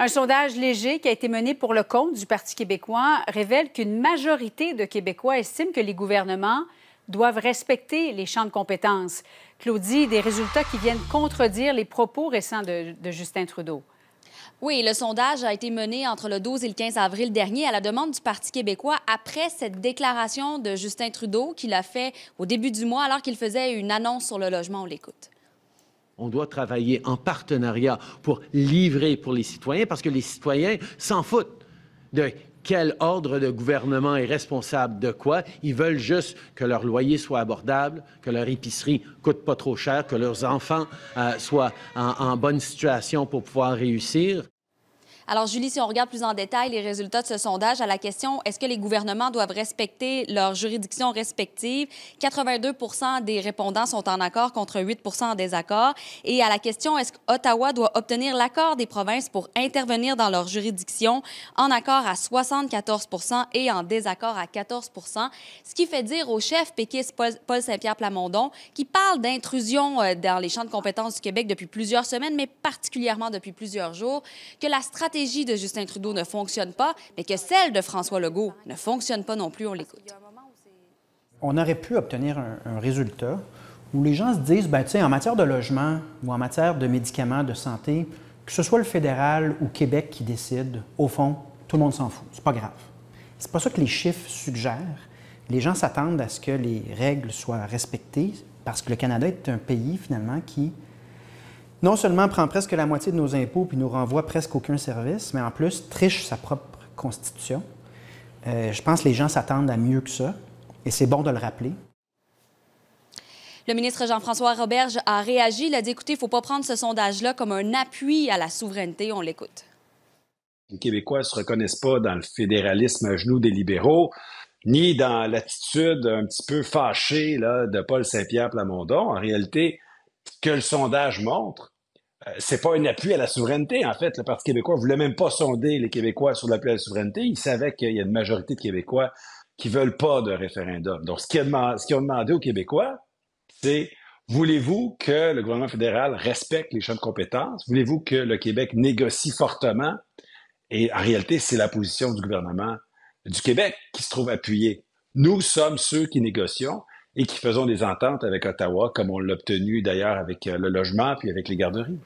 Un sondage léger qui a été mené pour le compte du Parti québécois révèle qu'une majorité de Québécois estiment que les gouvernements doivent respecter les champs de compétences. Claudie, des résultats qui viennent contredire les propos récents de, Justin Trudeau. Oui, le sondage a été mené entre le 12 et le 15 avril dernier à la demande du Parti québécois après cette déclaration de Justin Trudeau qu'il a fait au début du mois alors qu'il faisait une annonce sur le logement. On l'écoute. On doit travailler en partenariat pour livrer pour les citoyens parce que les citoyens s'en foutent de quel ordre de gouvernement est responsable de quoi. Ils veulent juste que leur loyer soit abordable, que leur épicerie coûte pas trop cher, que leurs enfants euh, soient en, en bonne situation pour pouvoir réussir. Alors, Julie, si on regarde plus en détail les résultats de ce sondage à la question est-ce que les gouvernements doivent respecter leurs juridictions respectives, 82% des répondants sont en accord contre 8 en désaccord. Et à la question est-ce qu'Ottawa doit obtenir l'accord des provinces pour intervenir dans leur juridiction, en accord à 74 et en désaccord à 14 ce qui fait dire au chef péquiste Paul Saint-Pierre Plamondon, qui parle d'intrusion euh, dans les champs de compétences du Québec depuis plusieurs semaines, mais particulièrement depuis plusieurs jours, que la stratégie stratégie de Justin Trudeau ne fonctionne pas, mais que celle de François Legault ne fonctionne pas non plus. On l'écoute. On aurait pu obtenir un, résultat où les gens se disent, ben, en matière de logement ou en matière de médicaments, de santé, que ce soit le fédéral ou Québec qui décide, au fond, tout le monde s'en fout. C'est pas grave. C'est pas ça que les chiffres suggèrent. Les gens s'attendent à ce que les règles soient respectées parce que le Canada est un pays, finalement, qui non seulement prend presque la moitié de nos impôts puis nous renvoie presque aucun service, mais en plus triche sa propre constitution. Euh, je pense que les gens s'attendent à mieux que ça, et c'est bon de le rappeler. Le ministre Jean-François Roberge a réagi. Il a dit écoutez, il ne faut pas prendre ce sondage-là comme un appui à la souveraineté. On l'écoute. Les Québécois ne se reconnaissent pas dans le fédéralisme à genoux des libéraux, ni dans l'attitude un petit peu fâchée là, de Paul Saint-Pierre Plamondon. En réalité, que le sondage montre, euh, c'est pas un appui à la souveraineté. En fait, le Parti québécois voulait même pas sonder les Québécois sur l'appui à la souveraineté. Il savait qu'il y a une majorité de Québécois qui veulent pas de référendum. Donc, ce qu'ils ont demandé aux Québécois, c'est voulez-vous que le gouvernement fédéral respecte les champs de compétences? Voulez-vous que le Québec négocie fortement? Et en réalité, c'est la position du gouvernement du Québec qui se trouve appuyée. Nous sommes ceux qui négocions et qui faisons des ententes avec Ottawa, comme on l'a obtenu d'ailleurs avec euh, le logement puis avec les garderies.